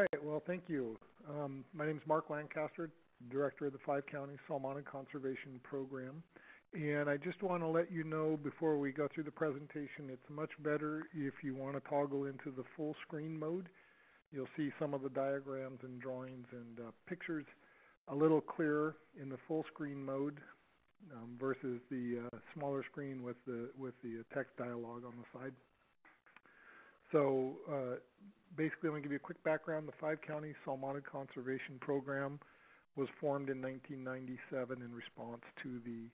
right, well, thank you. Um, my name is Mark Lancaster, Director of the Five Counties Salmonid Conservation Program. And I just want to let you know before we go through the presentation, it's much better if you want to toggle into the full screen mode. You'll see some of the diagrams and drawings and uh, pictures a little clearer in the full screen mode um, versus the uh, smaller screen with the with the text dialog on the side. So uh, basically, I'm going to give you a quick background. The Five County Salmonid Conservation Program was formed in 1997 in response to the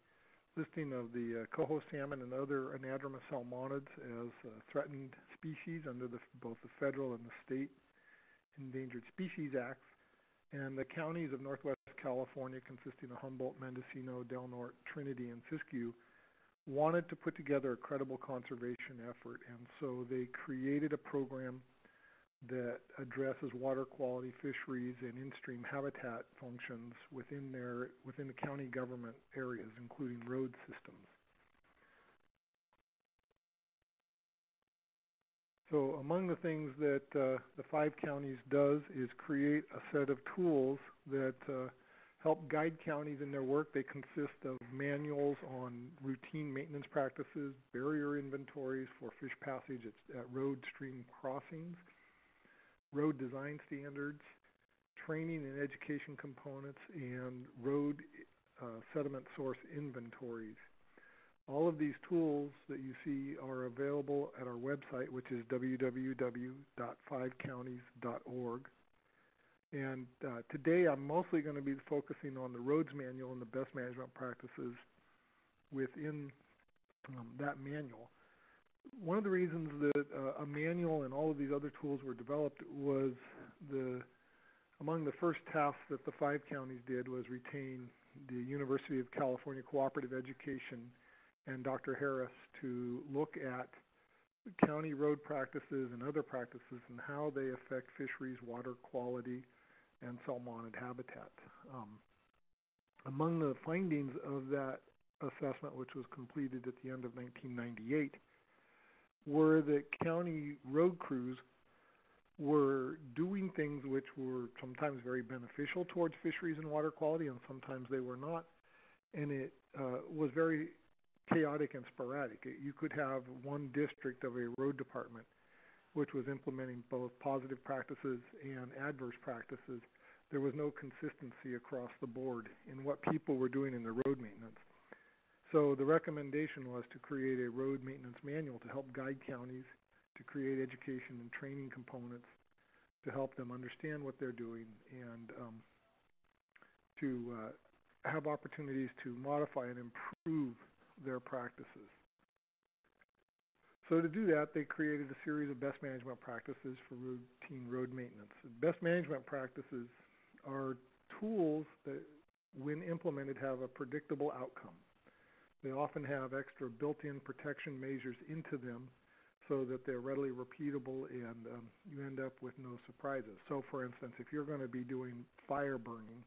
listing of the uh, coho salmon and other anadromous salmonids as uh, threatened species under the, both the federal and the state Endangered Species Acts. And the counties of Northwest California, consisting of Humboldt, Mendocino, Del Norte, Trinity, and Siskiyou, wanted to put together a credible conservation effort. And so they created a program that addresses water quality, fisheries, and in-stream habitat functions within their within the county government areas, including road systems. So among the things that uh, the five counties does is create a set of tools that uh, help guide counties in their work. They consist of manuals on routine maintenance practices, barrier inventories for fish passage at, at road stream crossings, road design standards, training and education components, and road uh, sediment source inventories. All of these tools that you see are available at our website, which is www.fivecounties.org. And uh, today I'm mostly going to be focusing on the roads manual and the best management practices within um, that manual. One of the reasons that uh, a manual and all of these other tools were developed was the among the first tasks that the five counties did was retain the University of California Cooperative Education and Dr. Harris to look at county road practices and other practices and how they affect fisheries, water quality, and salmonid habitat. Um, among the findings of that assessment, which was completed at the end of 1998, were that county road crews were doing things which were sometimes very beneficial towards fisheries and water quality, and sometimes they were not. And it uh, was very chaotic and sporadic. You could have one district of a road department which was implementing both positive practices and adverse practices. There was no consistency across the board in what people were doing in the road maintenance. So the recommendation was to create a road maintenance manual to help guide counties to create education and training components to help them understand what they're doing and um, to uh, have opportunities to modify and improve their practices. So to do that, they created a series of best management practices for routine road maintenance. Best management practices are tools that, when implemented, have a predictable outcome. They often have extra built-in protection measures into them so that they're readily repeatable and um, you end up with no surprises. So for instance, if you're going to be doing fire burning,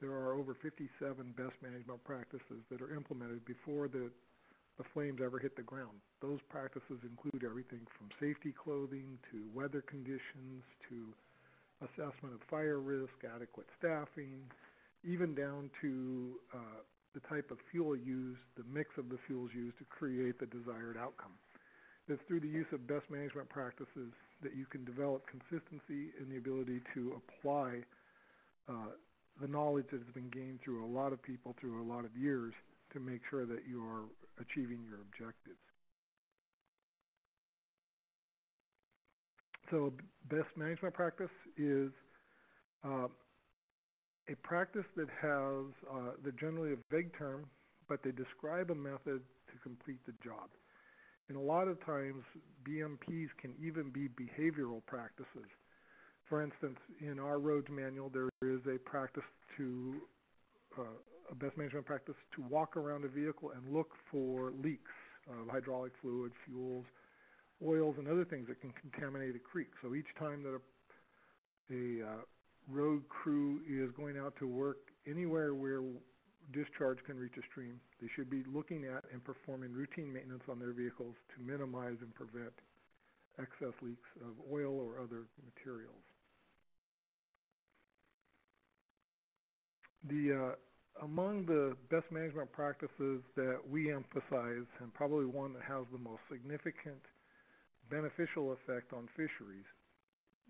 there are over 57 best management practices that are implemented before the, the flames ever hit the ground. Those practices include everything from safety clothing to weather conditions to assessment of fire risk, adequate staffing, even down to uh, the type of fuel used, the mix of the fuels used to create the desired outcome. It's through the use of best management practices that you can develop consistency and the ability to apply uh, the knowledge that has been gained through a lot of people through a lot of years to make sure that you are achieving your objectives. So best management practice is uh, a practice that has, uh, generally a vague term, but they describe a method to complete the job. And a lot of times, BMPs can even be behavioral practices. For instance, in our roads manual, there is a practice to, uh, a best management practice to walk around a vehicle and look for leaks of hydraulic fluid, fuels, oils and other things that can contaminate a creek. So each time that a, a uh, road crew is going out to work anywhere where discharge can reach a stream, they should be looking at and performing routine maintenance on their vehicles to minimize and prevent excess leaks of oil or other materials. The, uh, among the best management practices that we emphasize and probably one that has the most significant beneficial effect on fisheries,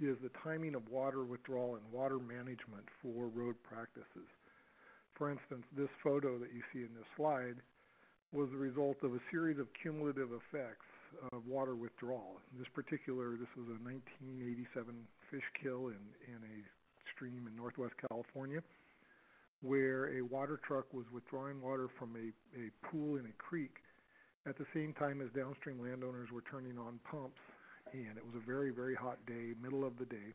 is the timing of water withdrawal and water management for road practices. For instance, this photo that you see in this slide was the result of a series of cumulative effects of water withdrawal. In this particular, this was a 1987 fish kill in, in a stream in northwest California where a water truck was withdrawing water from a, a pool in a creek at the same time as downstream landowners were turning on pumps and it was a very, very hot day, middle of the day.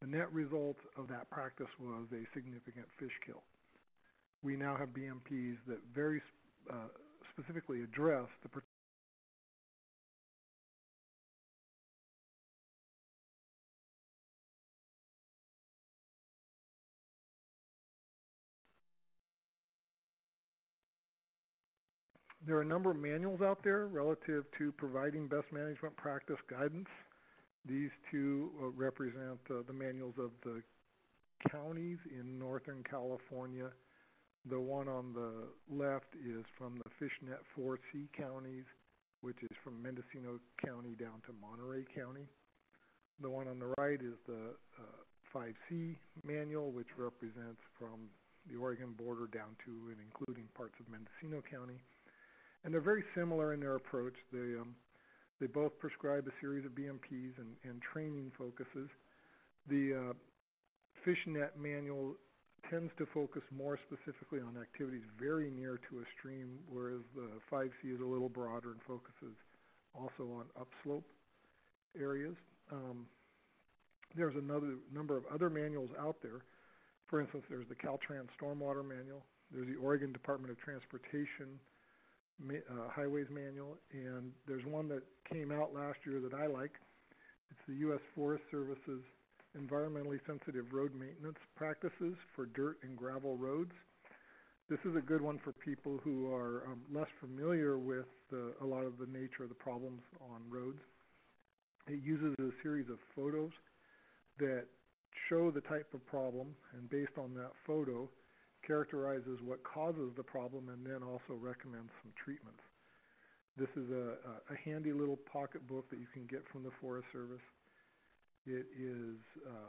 The net result of that practice was a significant fish kill. We now have BMPs that very uh, specifically address the There are a number of manuals out there relative to providing best management practice guidance. These two uh, represent uh, the manuals of the counties in Northern California. The one on the left is from the FishNet 4C counties, which is from Mendocino County down to Monterey County. The one on the right is the uh, 5C manual, which represents from the Oregon border down to and including parts of Mendocino County and they're very similar in their approach. They um, they both prescribe a series of BMPs and, and training focuses. The uh, FishNet manual tends to focus more specifically on activities very near to a stream, whereas the 5C is a little broader and focuses also on upslope areas. Um, there's another number of other manuals out there. For instance, there's the Caltrans Stormwater Manual. There's the Oregon Department of Transportation uh, highways manual, and there's one that came out last year that I like. It's the U.S. Forest Service's environmentally sensitive road maintenance practices for dirt and gravel roads. This is a good one for people who are um, less familiar with the, a lot of the nature of the problems on roads. It uses a series of photos that show the type of problem, and based on that photo, characterizes what causes the problem and then also recommends some treatments. This is a, a, handy little pocket book that you can get from the Forest Service. It is uh,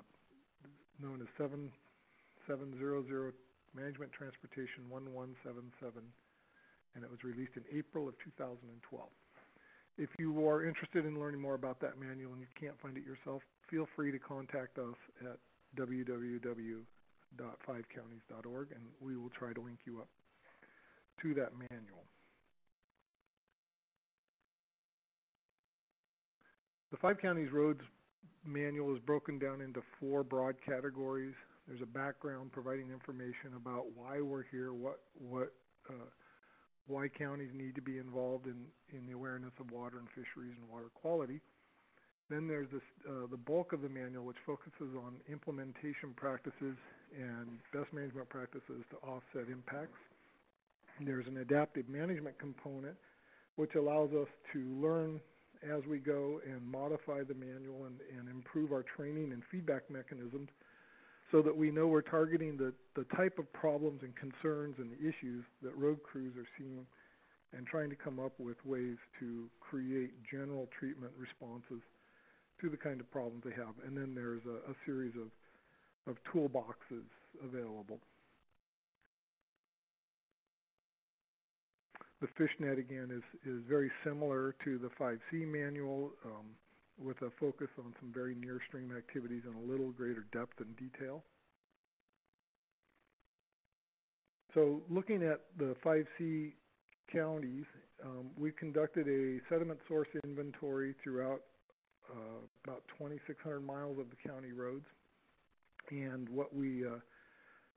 known as 7700 Management Transportation 1177, and it was released in April of 2012. If you are interested in learning more about that manual and you can't find it yourself, feel free to contact us at www www.fivecounties.org, and we will try to link you up to that manual. The Five Counties Roads manual is broken down into four broad categories. There's a background providing information about why we're here, what what uh, why counties need to be involved in, in the awareness of water and fisheries and water quality. Then there's this, uh, the bulk of the manual, which focuses on implementation practices and best management practices to offset impacts. There's an adaptive management component which allows us to learn as we go and modify the manual and, and improve our training and feedback mechanisms so that we know we're targeting the, the type of problems and concerns and issues that road crews are seeing and trying to come up with ways to create general treatment responses to the kind of problems they have. And then there's a, a series of of toolboxes available. The fishnet again is, is very similar to the 5C manual um, with a focus on some very near stream activities and a little greater depth and detail. So looking at the 5C counties, um, we conducted a sediment source inventory throughout uh, about 2,600 miles of the county roads. And what we uh,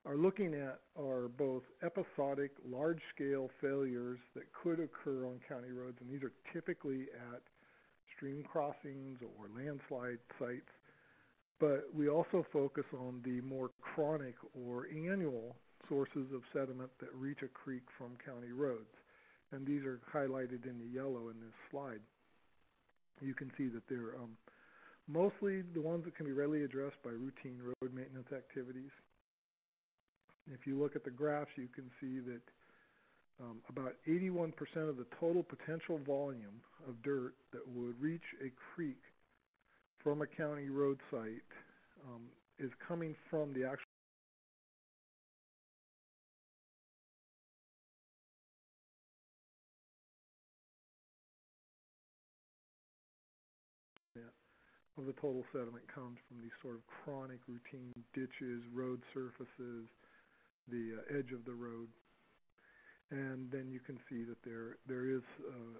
are looking at are both episodic, large-scale failures that could occur on county roads, and these are typically at stream crossings or landslide sites. But we also focus on the more chronic or annual sources of sediment that reach a creek from county roads. And these are highlighted in the yellow in this slide. You can see that they're um, mostly the ones that can be readily addressed by routine road maintenance activities. If you look at the graphs, you can see that um, about 81% of the total potential volume of dirt that would reach a creek from a county road site um, is coming from the actual of the total sediment comes from these sort of chronic routine ditches, road surfaces, the uh, edge of the road. And then you can see that there there is uh,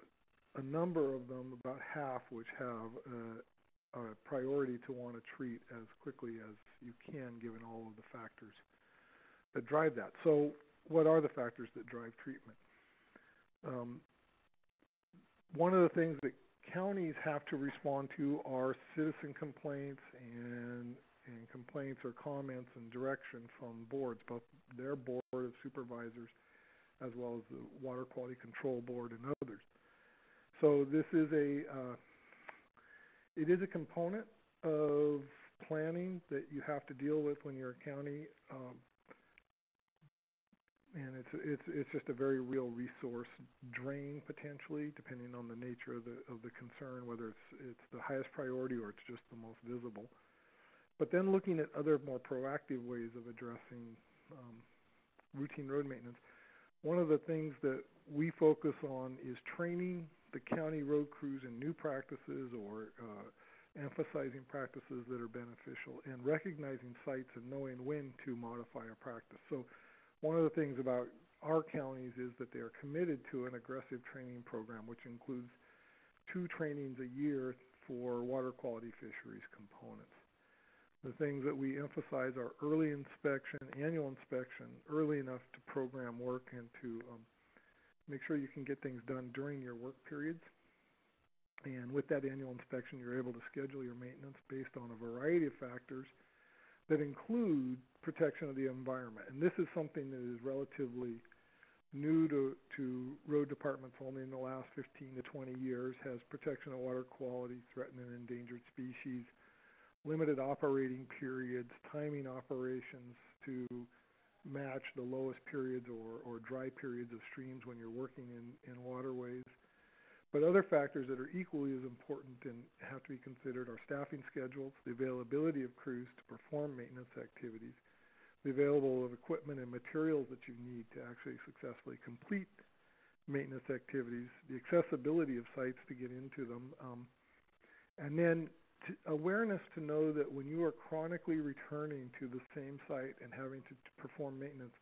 a number of them, about half, which have uh, a priority to want to treat as quickly as you can, given all of the factors that drive that. So what are the factors that drive treatment? Um, one of the things that counties have to respond to are citizen complaints and, and complaints or comments and direction from boards, both their board of supervisors as well as the Water Quality Control Board and others. So this is a, uh, it is a component of planning that you have to deal with when you're a county. Um, and it's it's it's just a very real resource drain potentially, depending on the nature of the of the concern, whether it's it's the highest priority or it's just the most visible. But then looking at other more proactive ways of addressing um, routine road maintenance, one of the things that we focus on is training the county road crews in new practices or uh, emphasizing practices that are beneficial and recognizing sites and knowing when to modify a practice. So one of the things about our counties is that they are committed to an aggressive training program, which includes two trainings a year for water quality fisheries components. The things that we emphasize are early inspection, annual inspection, early enough to program work and to um, make sure you can get things done during your work periods. And with that annual inspection, you're able to schedule your maintenance based on a variety of factors that include protection of the environment. And this is something that is relatively new to, to road departments only in the last 15 to 20 years, has protection of water quality, threatened and endangered species, limited operating periods, timing operations to match the lowest periods or, or dry periods of streams when you're working in, in waterways. But other factors that are equally as important and have to be considered are staffing schedules, the availability of crews to perform maintenance activities, the available of equipment and materials that you need to actually successfully complete maintenance activities, the accessibility of sites to get into them, um, and then to awareness to know that when you are chronically returning to the same site and having to perform maintenance,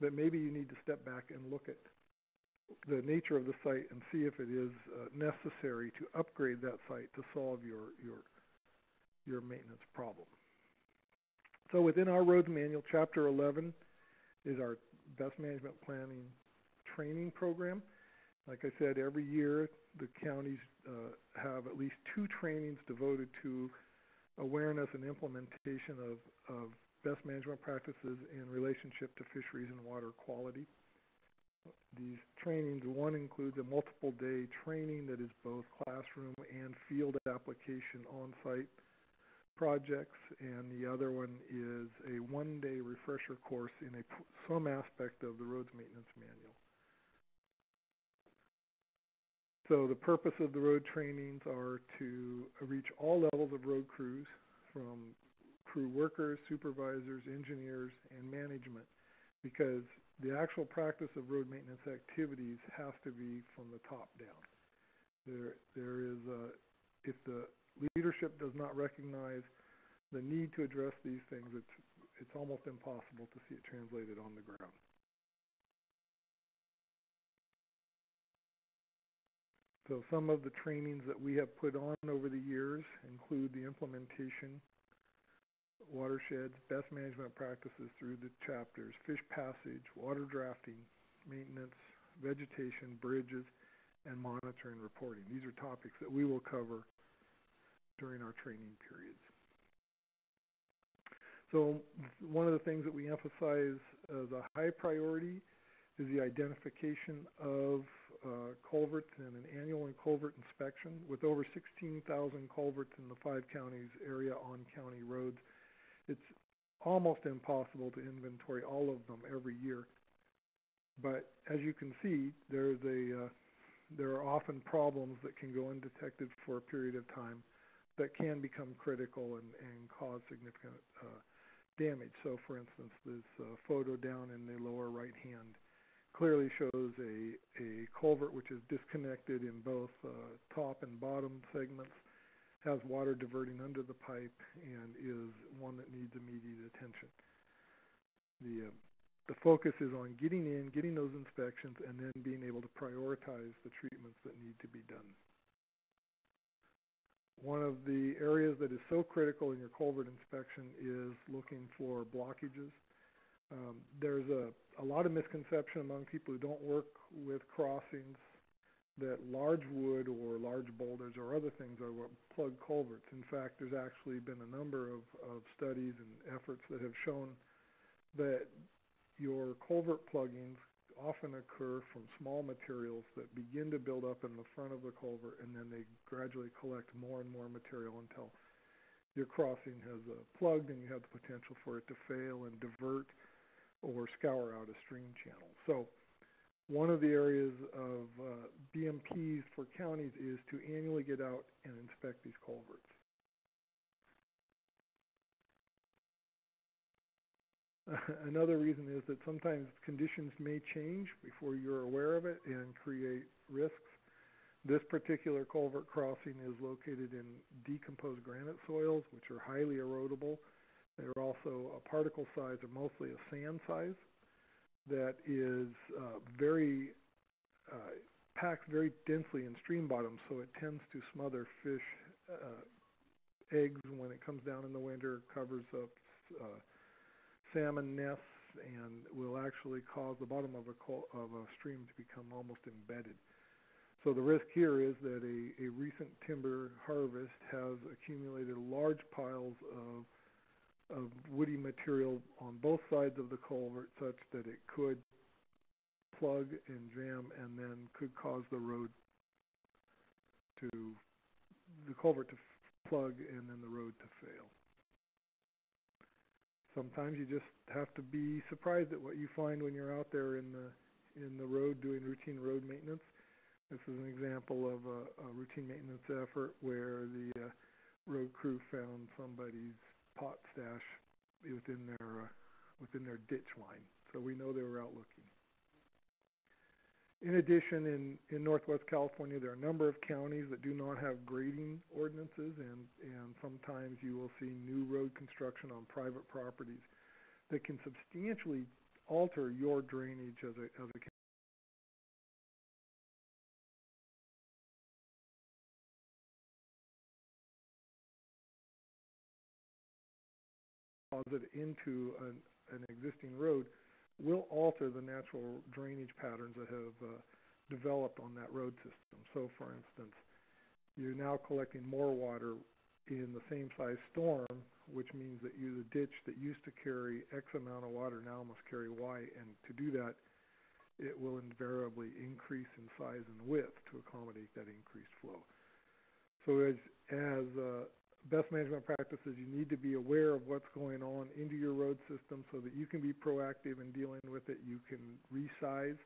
that maybe you need to step back and look at the nature of the site and see if it is uh, necessary to upgrade that site to solve your, your, your maintenance problem. So within our roads manual, chapter 11 is our best management planning training program. Like I said, every year the counties uh, have at least two trainings devoted to awareness and implementation of, of best management practices in relationship to fisheries and water quality these trainings, one includes a multiple day training that is both classroom and field application on-site projects, and the other one is a one-day refresher course in a, some aspect of the roads maintenance manual. So the purpose of the road trainings are to reach all levels of road crews, from crew workers, supervisors, engineers, and management, because the actual practice of road maintenance activities has to be from the top down. There, there is, a, if the leadership does not recognize the need to address these things, it's, it's almost impossible to see it translated on the ground. So some of the trainings that we have put on over the years include the implementation watersheds, best management practices through the chapters, fish passage, water drafting, maintenance, vegetation, bridges, and monitoring reporting. These are topics that we will cover during our training periods. So one of the things that we emphasize as a high priority is the identification of uh, culverts and an annual and culvert inspection. With over 16,000 culverts in the five counties area on county roads, it's almost impossible to inventory all of them every year. But as you can see, there's a uh, there are often problems that can go undetected for a period of time that can become critical and, and cause significant uh, damage. So for instance, this uh, photo down in the lower right hand clearly shows a, a culvert which is disconnected in both uh, top and bottom segments, has water diverting under the pipe, and is one that needs immediate attention. The, uh, the focus is on getting in, getting those inspections, and then being able to prioritize the treatments that need to be done. One of the areas that is so critical in your culvert inspection is looking for blockages. Um, there's a, a lot of misconception among people who don't work with crossings that large wood or large boulders or other things are what plug culverts. In fact, there's actually been a number of, of studies and efforts that have shown that your culvert pluggings often occur from small materials that begin to build up in the front of the culvert and then they gradually collect more and more material until your crossing has uh, plugged and you have the potential for it to fail and divert or scour out a stream channel. So one of the areas of uh, BMPs for counties is to annually get out and inspect these culverts. Another reason is that sometimes conditions may change before you're aware of it and create risks. This particular culvert crossing is located in decomposed granite soils, which are highly erodible. They're also a particle size, or mostly a sand size, that is uh, very uh, packed very densely in stream bottom, so it tends to smother fish uh, eggs when it comes down in the winter, covers up uh, salmon nests and will actually cause the bottom of a, of a stream to become almost embedded. So the risk here is that a, a recent timber harvest has accumulated large piles of, of woody material on both sides of the culvert such that it could plug and jam and then could cause the road to, the culvert to plug and then the road to fail sometimes you just have to be surprised at what you find when you're out there in the in the road doing routine road maintenance. This is an example of a, a routine maintenance effort where the uh, road crew found somebody's pot stash within their uh, within their ditch line. So we know they were out looking. In addition, in, in Northwest California, there are a number of counties that do not have grading ordinances, and, and sometimes you will see new road construction on private properties that can substantially alter your drainage as a, as a deposit into an, an existing road will alter the natural drainage patterns that have uh, developed on that road system. So for instance, you're now collecting more water in the same size storm, which means that you, the ditch that used to carry X amount of water now must carry Y, and to do that, it will invariably increase in size and width to accommodate that increased flow. So as, as uh, best management practices, you need to be aware of what's going on into your road system so that you can be proactive in dealing with it. You can resize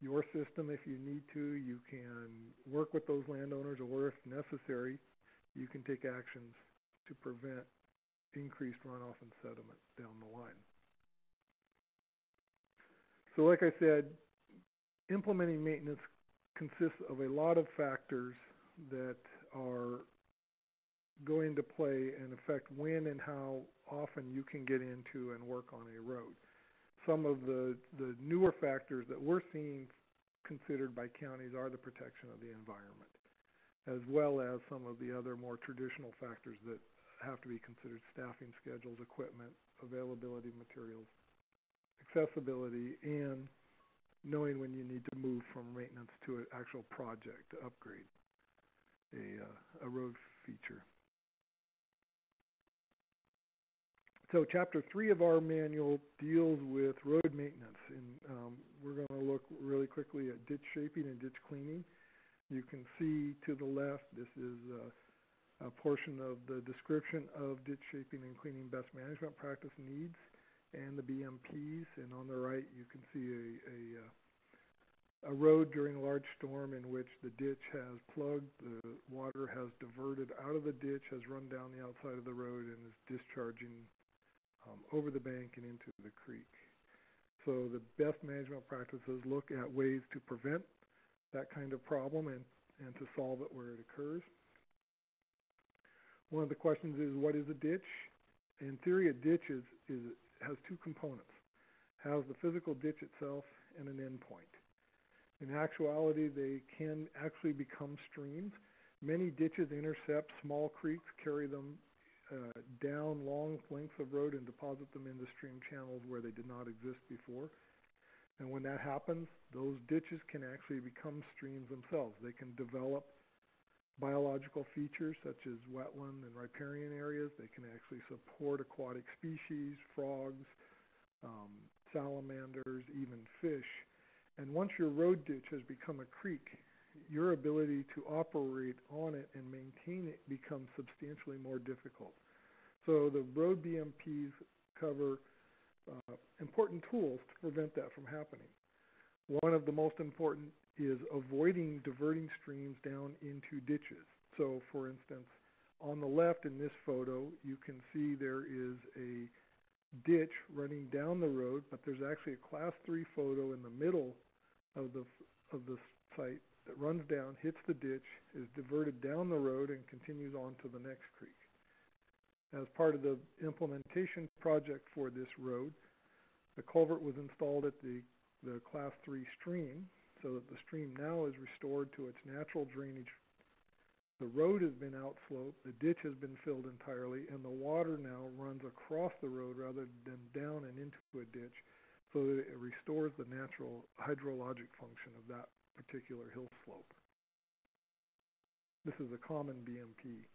your system if you need to. You can work with those landowners or if necessary, you can take actions to prevent increased runoff and sediment down the line. So like I said, implementing maintenance consists of a lot of factors that are go into play and affect when and how often you can get into and work on a road. Some of the, the newer factors that we're seeing considered by counties are the protection of the environment, as well as some of the other more traditional factors that have to be considered, staffing schedules, equipment, availability of materials, accessibility, and knowing when you need to move from maintenance to an actual project to upgrade a, uh, a road feature. So chapter three of our manual deals with road maintenance, and um, we're going to look really quickly at ditch shaping and ditch cleaning. You can see to the left, this is uh, a portion of the description of ditch shaping and cleaning best management practice needs and the BMPs. And on the right, you can see a, a, uh, a road during a large storm in which the ditch has plugged, the water has diverted out of the ditch, has run down the outside of the road, and is discharging um, over the bank and into the creek. So the best management practices look at ways to prevent that kind of problem and, and to solve it where it occurs. One of the questions is, what is a ditch? In theory, a ditch is, is, has two components. Has the physical ditch itself and an endpoint. In actuality, they can actually become streams. Many ditches intercept small creeks, carry them uh, down long lengths of road and deposit them into stream channels where they did not exist before. And when that happens, those ditches can actually become streams themselves. They can develop biological features such as wetland and riparian areas. They can actually support aquatic species, frogs, um, salamanders, even fish. And once your road ditch has become a creek, your ability to operate on it and maintain it becomes substantially more difficult. So the road BMPs cover uh, important tools to prevent that from happening. One of the most important is avoiding diverting streams down into ditches. So for instance, on the left in this photo, you can see there is a ditch running down the road, but there's actually a class 3 photo in the middle of the, of the site that runs down, hits the ditch, is diverted down the road, and continues on to the next creek. As part of the implementation project for this road, the culvert was installed at the, the class 3 stream so that the stream now is restored to its natural drainage. The road has been outsloped, the ditch has been filled entirely, and the water now runs across the road rather than down and into a ditch so that it restores the natural hydrologic function of that particular hill slope. This is a common BMP.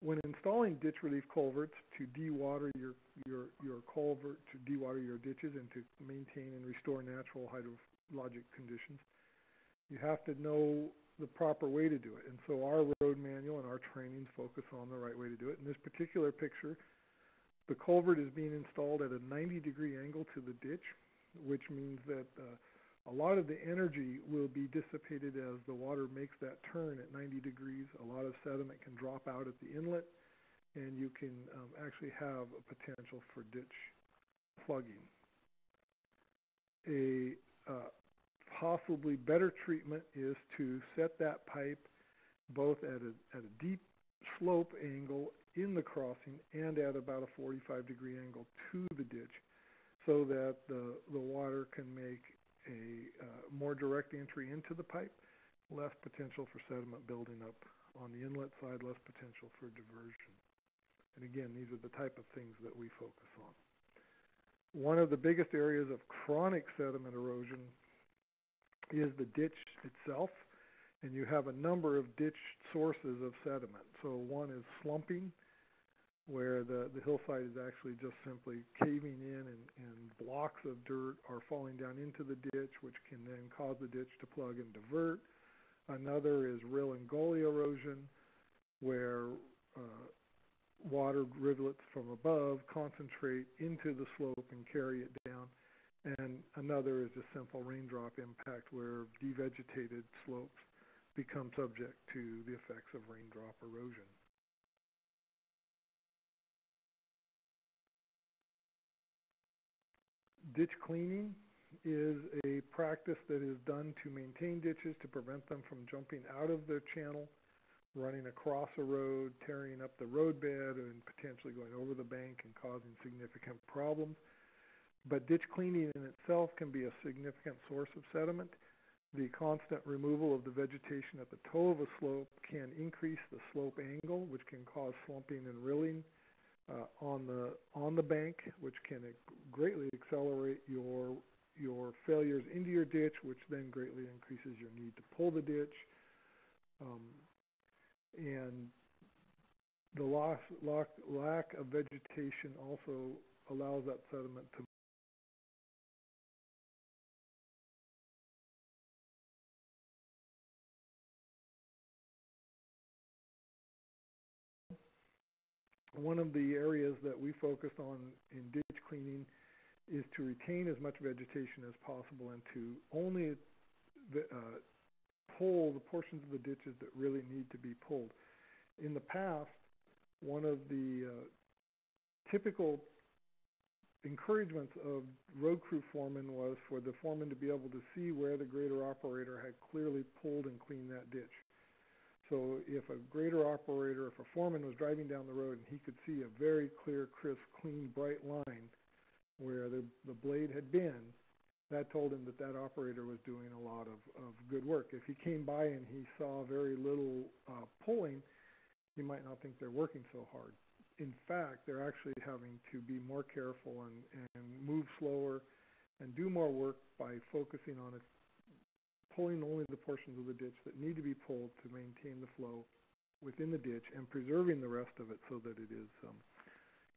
When installing ditch relief culverts to dewater your, your, your culvert, to dewater your ditches and to maintain and restore natural hydrologic conditions, you have to know the proper way to do it. And so our road manual and our trainings focus on the right way to do it. In this particular picture, the culvert is being installed at a 90 degree angle to the ditch, which means that uh, a lot of the energy will be dissipated as the water makes that turn at 90 degrees. A lot of sediment can drop out at the inlet, and you can um, actually have a potential for ditch plugging. A uh, possibly better treatment is to set that pipe both at a, at a deep slope angle in the crossing and at about a 45 degree angle to the ditch so that the, the water can make a uh, more direct entry into the pipe, less potential for sediment building up on the inlet side, less potential for diversion. And again, these are the type of things that we focus on. One of the biggest areas of chronic sediment erosion is the ditch itself, and you have a number of ditch sources of sediment. So one is slumping, where the, the hillside is actually just simply caving in and, and blocks of dirt are falling down into the ditch, which can then cause the ditch to plug and divert. Another is rill and gully erosion, where uh, water rivulets from above concentrate into the slope and carry it down. And another is a simple raindrop impact, where devegetated slopes become subject to the effects of raindrop erosion. Ditch cleaning is a practice that is done to maintain ditches to prevent them from jumping out of their channel, running across a road, tearing up the roadbed, and potentially going over the bank and causing significant problems. But ditch cleaning in itself can be a significant source of sediment. The constant removal of the vegetation at the toe of a slope can increase the slope angle, which can cause slumping and rilling uh, on the on the bank, which can greatly accelerate your your failures into your ditch, which then greatly increases your need to pull the ditch. Um, and the loss, lack, lack of vegetation also allows that sediment to one of the areas that we focus on in ditch cleaning is to retain as much vegetation as possible and to only uh, pull the portions of the ditches that really need to be pulled. In the past, one of the uh, typical encouragements of road crew foremen was for the foreman to be able to see where the grader operator had clearly pulled and cleaned that ditch. So if a grader operator, if a foreman was driving down the road and he could see a very clear, crisp, clean, bright line where the, the blade had been, that told him that that operator was doing a lot of, of good work. If he came by and he saw very little uh, pulling, he might not think they're working so hard. In fact, they're actually having to be more careful and, and move slower and do more work by focusing on it, pulling only the portions of the ditch that need to be pulled to maintain the flow within the ditch and preserving the rest of it so that it is um,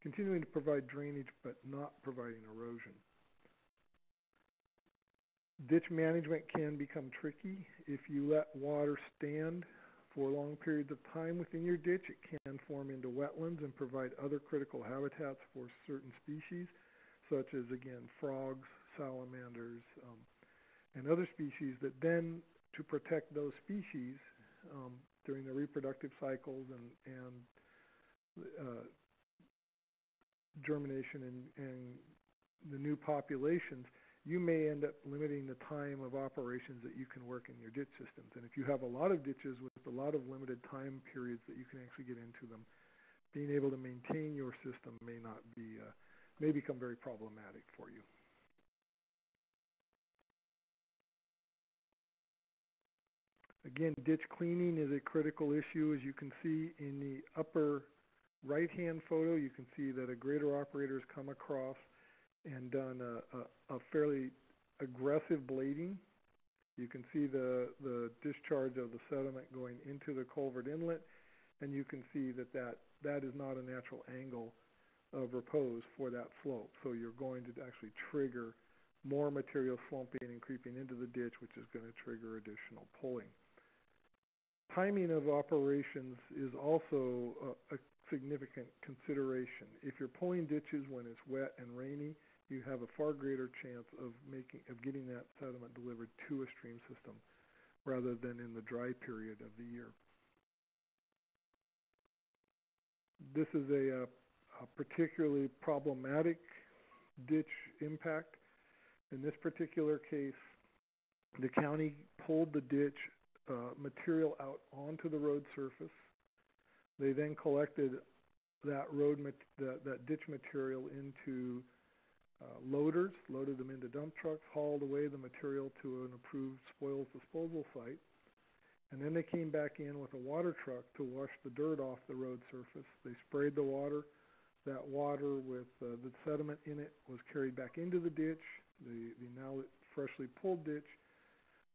continuing to provide drainage but not providing erosion. Ditch management can become tricky. If you let water stand for long periods of time within your ditch, it can form into wetlands and provide other critical habitats for certain species, such as, again, frogs, salamanders, um, and other species that then, to protect those species um, during the reproductive cycles and, and uh, germination and, and the new populations, you may end up limiting the time of operations that you can work in your ditch systems. And if you have a lot of ditches with a lot of limited time periods that you can actually get into them, being able to maintain your system may not be, uh, may become very problematic for you. Again, ditch cleaning is a critical issue. As you can see in the upper right-hand photo, you can see that a grader operator has come across and done a, a, a fairly aggressive blading. You can see the, the discharge of the sediment going into the culvert inlet, and you can see that that, that is not a natural angle of repose for that slope. So you're going to actually trigger more material slumping and creeping into the ditch, which is going to trigger additional pulling. Timing of operations is also a, a significant consideration. If you're pulling ditches when it's wet and rainy, you have a far greater chance of making of getting that sediment delivered to a stream system rather than in the dry period of the year. This is a, a, a particularly problematic ditch impact. In this particular case, the county pulled the ditch uh, material out onto the road surface. They then collected that road, that, that ditch material into uh, loaders, loaded them into dump trucks, hauled away the material to an approved spoils disposal site, and then they came back in with a water truck to wash the dirt off the road surface. They sprayed the water. That water with uh, the sediment in it was carried back into the ditch, the, the now freshly pulled ditch,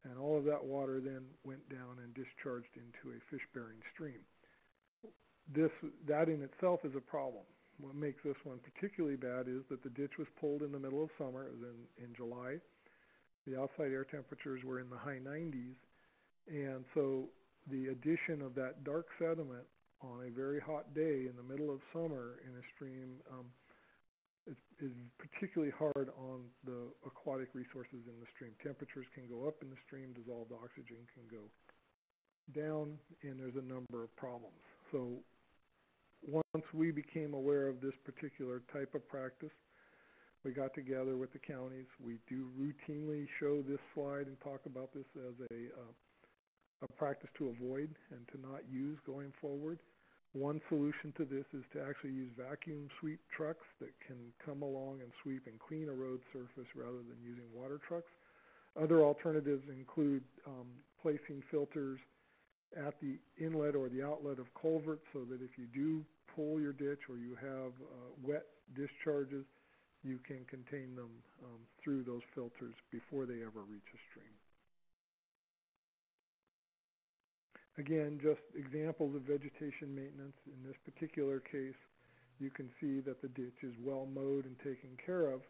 and all of that water then went down and discharged into a fish-bearing stream. This, that in itself is a problem what makes this one particularly bad is that the ditch was pulled in the middle of summer. In, in July. The outside air temperatures were in the high 90s. And so the addition of that dark sediment on a very hot day in the middle of summer in a stream um, is, is particularly hard on the aquatic resources in the stream. Temperatures can go up in the stream, dissolved oxygen can go down, and there's a number of problems. So once we became aware of this particular type of practice, we got together with the counties. We do routinely show this slide and talk about this as a, uh, a practice to avoid and to not use going forward. One solution to this is to actually use vacuum sweep trucks that can come along and sweep and clean a road surface rather than using water trucks. Other alternatives include um, placing filters at the inlet or the outlet of culverts so that if you do pull your ditch or you have uh, wet discharges, you can contain them um, through those filters before they ever reach a stream. Again, just examples of vegetation maintenance. In this particular case, you can see that the ditch is well mowed and taken care of.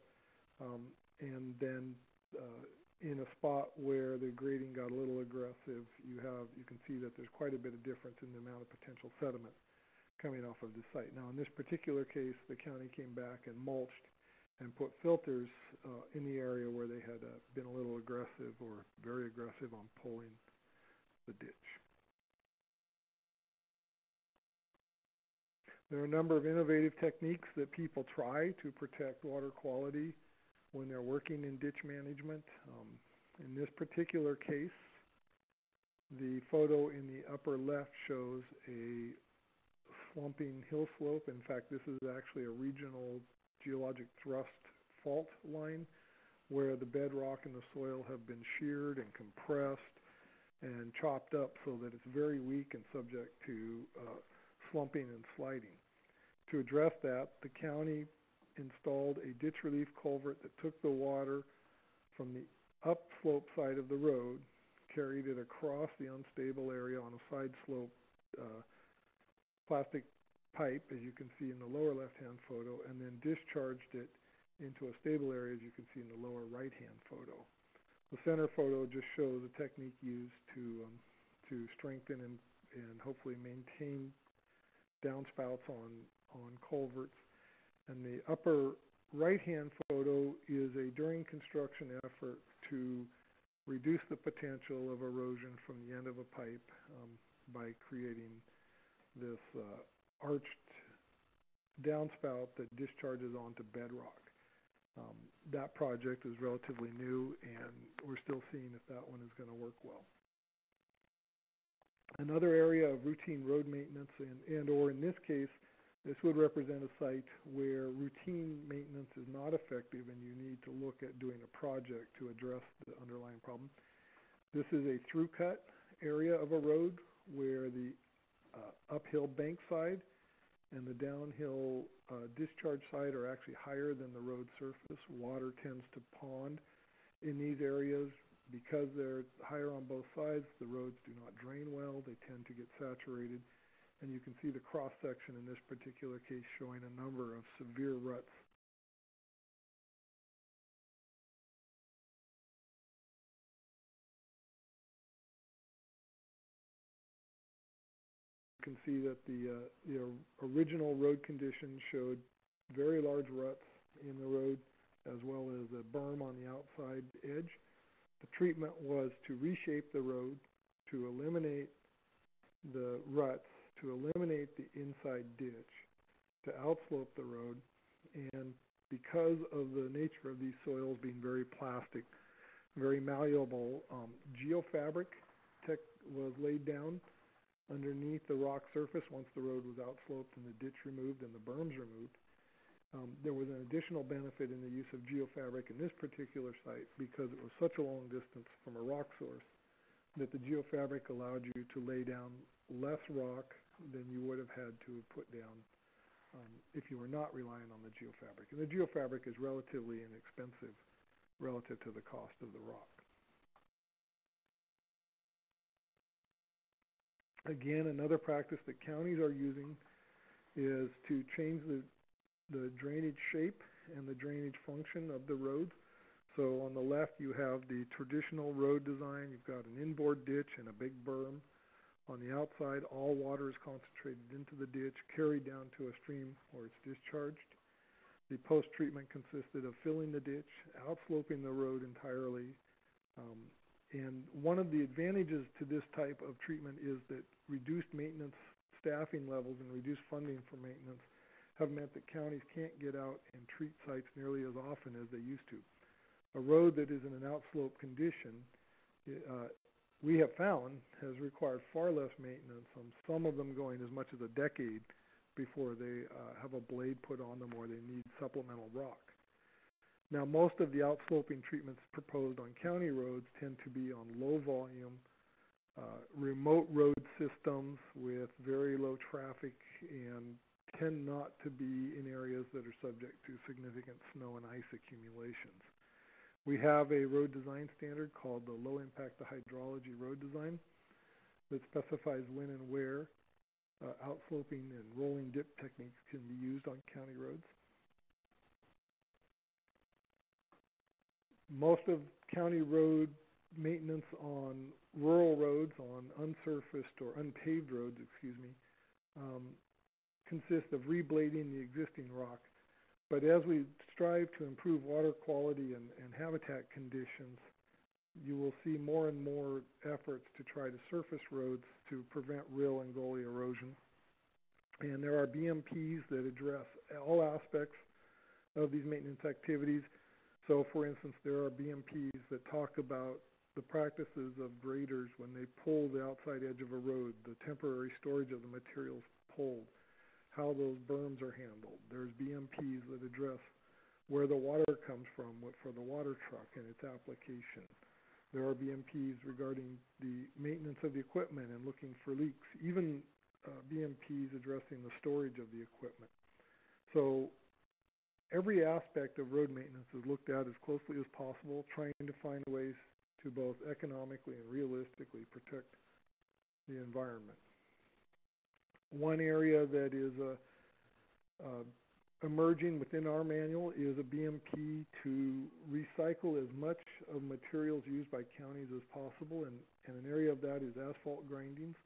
Um, and then uh, in a spot where the grading got a little aggressive, you have you can see that there's quite a bit of difference in the amount of potential sediment coming off of the site. Now, in this particular case, the county came back and mulched and put filters uh, in the area where they had uh, been a little aggressive or very aggressive on pulling the ditch. There are a number of innovative techniques that people try to protect water quality when they're working in ditch management. Um, in this particular case, the photo in the upper left shows a slumping hill slope. In fact, this is actually a regional geologic thrust fault line where the bedrock and the soil have been sheared and compressed and chopped up so that it's very weak and subject to uh, slumping and sliding. To address that, the county installed a ditch relief culvert that took the water from the upslope side of the road, carried it across the unstable area on a side slope uh, plastic pipe, as you can see in the lower left-hand photo, and then discharged it into a stable area, as you can see in the lower right-hand photo. The center photo just shows the technique used to um, to strengthen and, and hopefully maintain downspouts on on culverts. And the upper right-hand photo is a during construction effort to reduce the potential of erosion from the end of a pipe um, by creating this uh, arched downspout that discharges onto bedrock. Um, that project is relatively new and we're still seeing if that one is going to work well. Another area of routine road maintenance and, and or in this case, this would represent a site where routine maintenance is not effective and you need to look at doing a project to address the underlying problem. This is a through cut area of a road where the uh, uphill bank side and the downhill uh, discharge side are actually higher than the road surface. Water tends to pond in these areas because they're higher on both sides. The roads do not drain well. They tend to get saturated. And you can see the cross section in this particular case showing a number of severe ruts You can see that the, uh, the original road conditions showed very large ruts in the road as well as a berm on the outside edge. The treatment was to reshape the road, to eliminate the ruts, to eliminate the inside ditch, to outslope the road, and because of the nature of these soils being very plastic, very malleable, um, geofabric tech was laid down underneath the rock surface once the road was outsloped and the ditch removed and the berms removed. Um, there was an additional benefit in the use of geofabric in this particular site because it was such a long distance from a rock source that the geofabric allowed you to lay down less rock than you would have had to put down um, if you were not relying on the geofabric. And the geofabric is relatively inexpensive relative to the cost of the rock. Again, another practice that counties are using is to change the, the drainage shape and the drainage function of the roads. So on the left you have the traditional road design. You've got an inboard ditch and a big berm. On the outside, all water is concentrated into the ditch, carried down to a stream where it's discharged. The post-treatment consisted of filling the ditch, outsloping the road entirely, um, and one of the advantages to this type of treatment is that reduced maintenance staffing levels and reduced funding for maintenance have meant that counties can't get out and treat sites nearly as often as they used to. A road that is in an outslope condition, uh, we have found, has required far less maintenance, um, some of them going as much as a decade before they uh, have a blade put on them or they need supplemental rock. Now, most of the outsloping treatments proposed on county roads tend to be on low volume, uh, remote road systems with very low traffic and tend not to be in areas that are subject to significant snow and ice accumulations. We have a road design standard called the Low Impact to Hydrology Road Design that specifies when and where uh, outsloping and rolling dip techniques can be used on county roads. most of county road maintenance on rural roads, on unsurfaced or unpaved roads, excuse me, um, consist of reblading the existing rock. But as we strive to improve water quality and, and habitat conditions, you will see more and more efforts to try to surface roads to prevent rill and gully erosion. And there are BMPs that address all aspects of these maintenance activities. So for instance, there are BMPs that talk about the practices of graders when they pull the outside edge of a road, the temporary storage of the materials pulled, how those berms are handled. There's BMPs that address where the water comes from for the water truck and its application. There are BMPs regarding the maintenance of the equipment and looking for leaks, even uh, BMPs addressing the storage of the equipment. So every aspect of road maintenance is looked at as closely as possible, trying to find ways to both economically and realistically protect the environment. One area that is uh, uh, emerging within our manual is a BMP to recycle as much of materials used by counties as possible, and, and an area of that is asphalt grindings.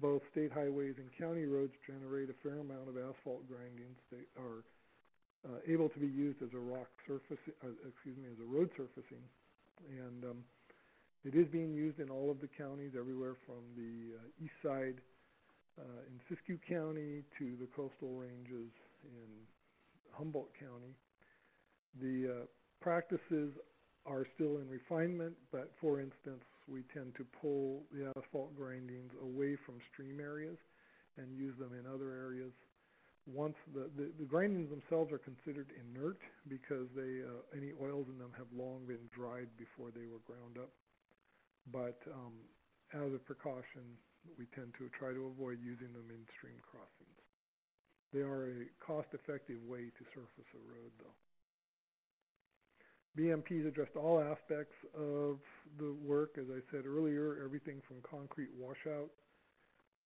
Both state highways and county roads generate a fair amount of asphalt grindings. They are uh, able to be used as a rock surface, uh, excuse me, as a road surfacing. And um, it is being used in all of the counties, everywhere from the uh, east side uh, in Siskiyou County to the coastal ranges in Humboldt County. The uh, practices are still in refinement, but for instance, we tend to pull the asphalt grindings away from stream areas and use them in other areas. Once the, the, the grindings themselves are considered inert because they, uh, any oils in them have long been dried before they were ground up but um, as a precaution, we tend to try to avoid using them in stream crossings. They are a cost-effective way to surface a road, though. BMPs addressed all aspects of the work, as I said earlier, everything from concrete washout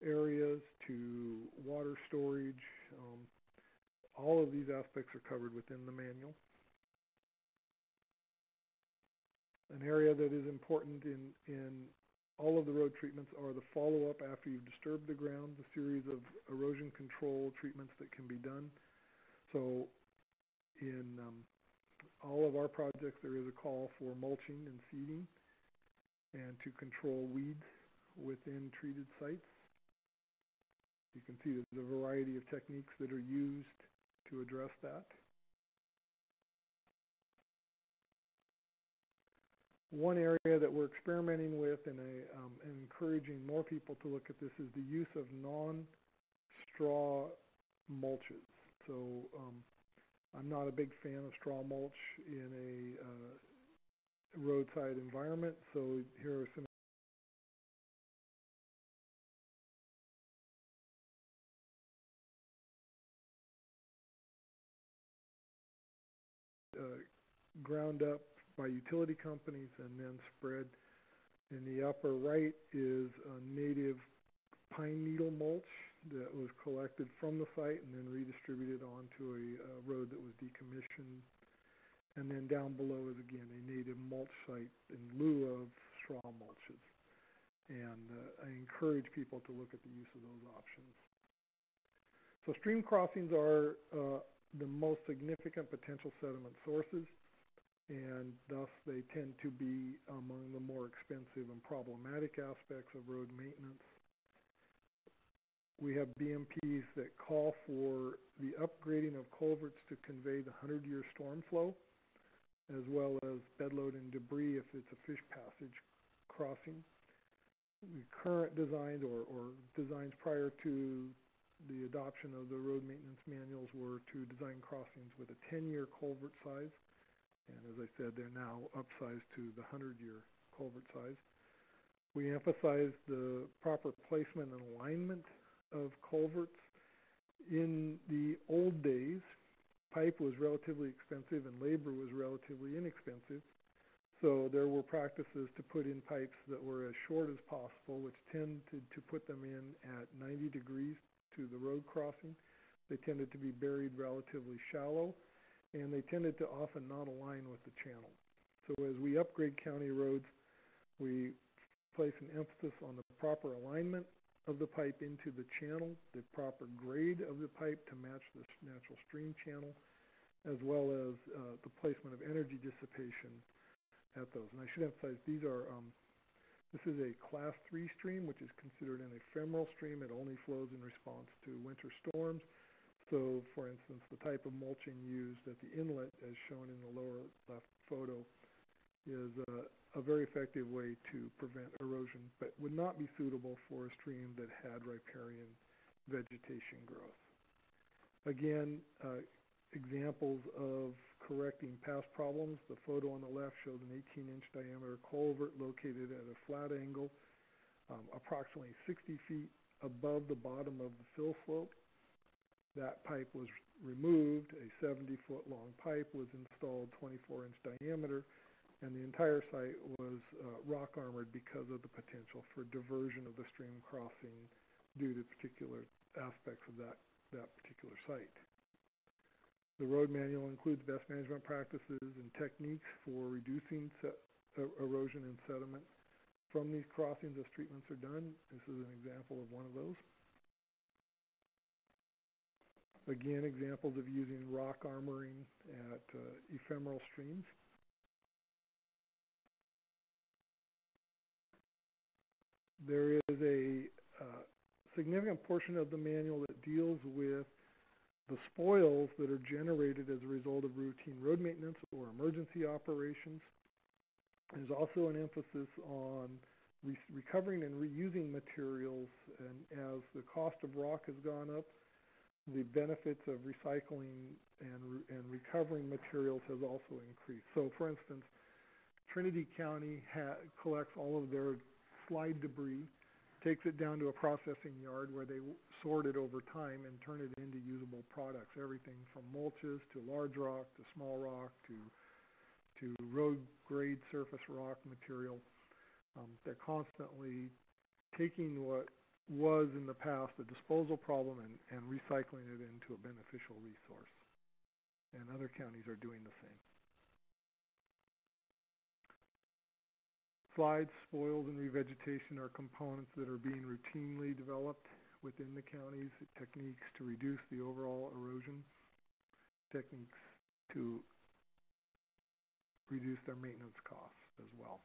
areas to water storage. Um, all of these aspects are covered within the manual. An area that is important in, in all of the road treatments are the follow-up after you've disturbed the ground, the series of erosion control treatments that can be done. So in um, all of our projects, there is a call for mulching and seeding and to control weeds within treated sites. You can see there's a variety of techniques that are used to address that. One area that we're experimenting with and, um, encouraging more people to look at this is the use of non-straw mulches. So um, I'm not a big fan of straw mulch in a uh, roadside environment. So here are some uh, ground up by utility companies and then spread. In the upper right is a native pine needle mulch that was collected from the site and then redistributed onto a, a road that was decommissioned. And then down below is again a native mulch site in lieu of straw mulches. And uh, I encourage people to look at the use of those options. So stream crossings are uh, the most significant potential sediment sources and thus they tend to be among the more expensive and problematic aspects of road maintenance. We have BMPs that call for the upgrading of culverts to convey the 100-year storm flow, as well as bedload and debris if it's a fish passage crossing. The current designs or, or designs prior to the adoption of the road maintenance manuals were to design crossings with a 10-year culvert size and as I said, they're now upsized to the 100-year culvert size. We emphasize the proper placement and alignment of culverts. In the old days, pipe was relatively expensive and labor was relatively inexpensive. So there were practices to put in pipes that were as short as possible, which tended to put them in at 90 degrees to the road crossing. They tended to be buried relatively shallow and they tended to often not align with the channel. So as we upgrade county roads, we place an emphasis on the proper alignment of the pipe into the channel, the proper grade of the pipe to match the natural stream channel, as well as uh, the placement of energy dissipation at those. And I should emphasize these are, um, this is a class three stream, which is considered an ephemeral stream. It only flows in response to winter storms. So, for instance, the type of mulching used at the inlet, as shown in the lower left photo, is a, a very effective way to prevent erosion, but would not be suitable for a stream that had riparian vegetation growth. Again, uh, examples of correcting past problems. The photo on the left shows an 18-inch diameter culvert located at a flat angle, um, approximately 60 feet above the bottom of the fill slope. That pipe was removed. A 70-foot long pipe was installed, 24-inch diameter, and the entire site was uh, rock armored because of the potential for diversion of the stream crossing due to particular aspects of that, that particular site. The road manual includes best management practices and techniques for reducing uh, erosion and sediment from these crossings as treatments are done. This is an example of one of those. Again, examples of using rock armoring at uh, ephemeral streams. there is a uh, significant portion of the manual that deals with the spoils that are generated as a result of routine road maintenance or emergency operations. There's also an emphasis on re recovering and reusing materials, and as the cost of rock has gone up, the benefits of recycling and, and recovering materials has also increased. So for instance, Trinity County collects all of their slide debris, takes it down to a processing yard where they sort it over time and turn it into usable products. Everything from mulches to large rock to small rock to to road grade surface rock material. Um, they're constantly taking what was in the past a disposal problem and, and recycling it into a beneficial resource. And other counties are doing the same. Slides, spoils, and revegetation are components that are being routinely developed within the counties, techniques to reduce the overall erosion, techniques to reduce their maintenance costs as well.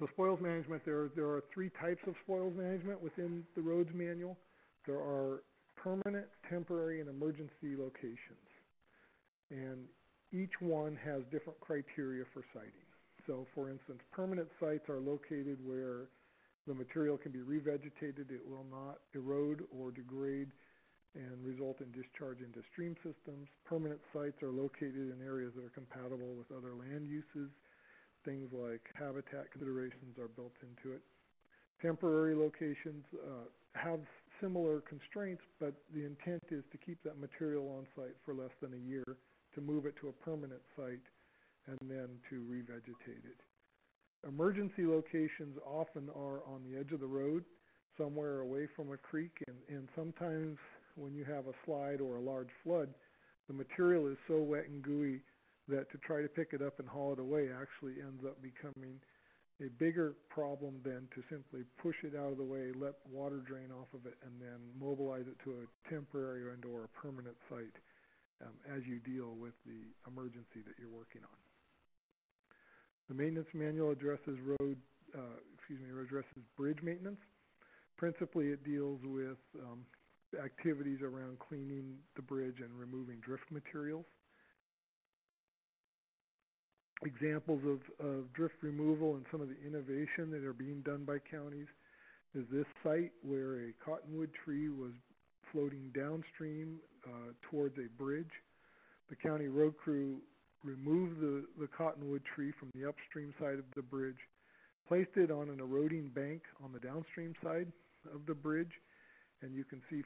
So spoils management, there, there are three types of spoils management within the roads manual. There are permanent, temporary, and emergency locations. And each one has different criteria for siting. So for instance, permanent sites are located where the material can be revegetated, it will not erode or degrade and result in discharge into stream systems. Permanent sites are located in areas that are compatible with other land uses. Things like habitat considerations are built into it. Temporary locations uh, have similar constraints, but the intent is to keep that material on site for less than a year to move it to a permanent site and then to revegetate it. Emergency locations often are on the edge of the road, somewhere away from a creek, and, and sometimes when you have a slide or a large flood, the material is so wet and gooey that to try to pick it up and haul it away actually ends up becoming a bigger problem than to simply push it out of the way, let water drain off of it, and then mobilize it to a temporary and or a permanent site um, as you deal with the emergency that you're working on. The maintenance manual addresses road, uh, excuse me, addresses bridge maintenance. Principally, it deals with um, activities around cleaning the bridge and removing drift materials. Examples of, of drift removal and some of the innovation that are being done by counties is this site where a cottonwood tree was floating downstream uh, towards a bridge. The county road crew removed the, the cottonwood tree from the upstream side of the bridge, placed it on an eroding bank on the downstream side of the bridge, and you can see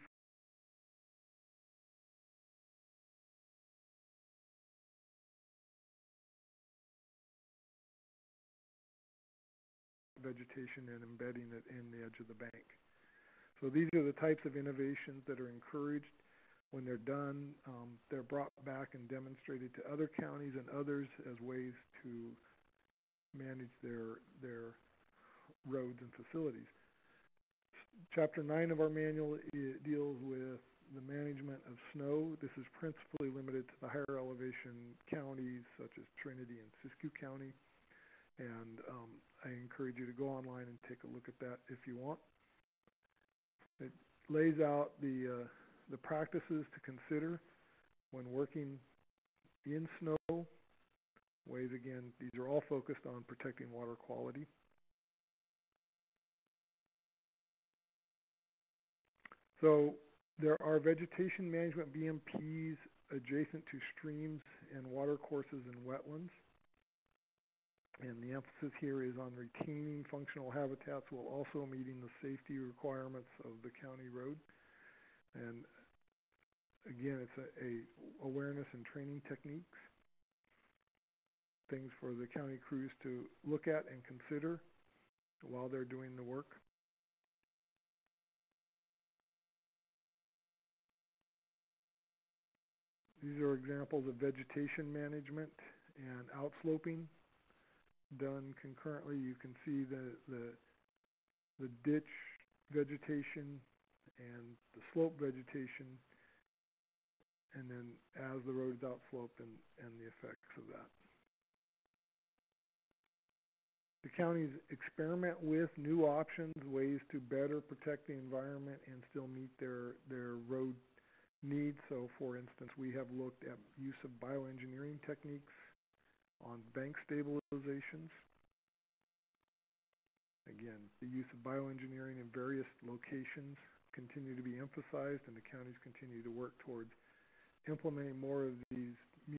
vegetation and embedding it in the edge of the bank. So these are the types of innovations that are encouraged. When they're done, um, they're brought back and demonstrated to other counties and others as ways to manage their, their roads and facilities. Chapter 9 of our manual deals with the management of snow. This is principally limited to the higher elevation counties such as Trinity and Siskiyou County. And um, I encourage you to go online and take a look at that if you want. It lays out the, uh, the practices to consider when working in snow. Ways again, these are all focused on protecting water quality. So there are vegetation management BMPs adjacent to streams and water courses and wetlands. And the emphasis here is on retaining functional habitats while also meeting the safety requirements of the county road. And again, it's a, a awareness and training techniques, things for the county crews to look at and consider while they're doing the work. These are examples of vegetation management and outsloping done concurrently. You can see the, the, the ditch vegetation and the slope vegetation and then as the road is outsloped and, and the effects of that. The counties experiment with new options, ways to better protect the environment and still meet their, their road needs. So for instance, we have looked at use of bioengineering techniques on bank stabilizations. Again, the use of bioengineering in various locations continue to be emphasized and the counties continue to work towards implementing more of these